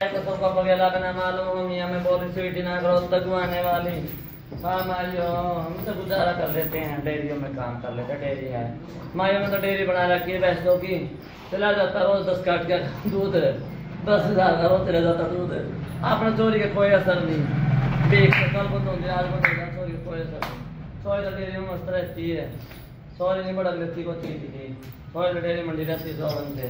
का मालूम हो मियाँ में बोली ना करो वाली। हाँ हम तो गुजारा कर लेते हैं, डेयरियों में काम कर लेते हैं, डेयरी है। माइयों में तो डेयरी बना रखी है भैंसों की। चला जाता रोज दस काट का दूध। दस हज़ार का रोज चला जाता दूध। अपने चोरी का कोई असर नहीं। देख कल को तो आज तो चोरी का कोई असर नहीं। सोई तो डेयरी में मस्त रहती है। सॉरी नहीं बड़ा लेती को चीज़ थी सॉरी तो डेयरी मंडी रहती है, सौ बंदे।